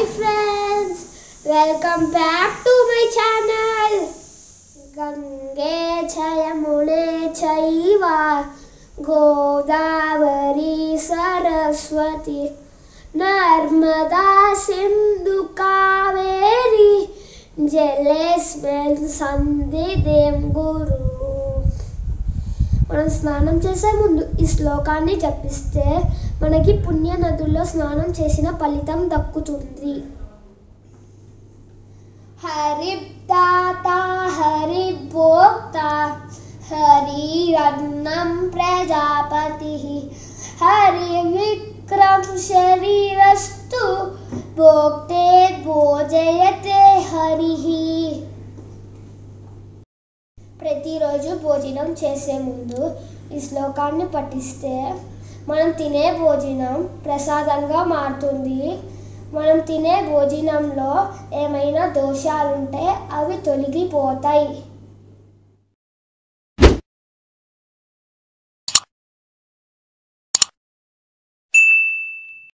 Hi friends, welcome back to my channel. Gange Chayamune Chaiva Godavari Saraswati Narmada Sindhu Kaveri Jalesmen Sandhi Guru స్నానం చేసే ముందు ఈ శ్లోకాన్ని జపిస్తే మనకి పుణ్య నదుల్లో స్నానం చేసిన ఫలితం దక్కుతుంది. హరిదాత హరిభోక్త హరిరన్నం ప్రజాపతి హరి విక్రమ్ శరీరస్తు భోక్తే భోజయతే హరి. ప్రతిరోజు భోజనం చేసే ముందు ఈ శ్లోకాన్ని పఠిస్తే మనం తినే భోజనం ప్రసాదంగా మారుతుంది. మనం తినే భోజనంలో ఏమైనా దోషాలుంటే అవి తొలగిపోతాయి.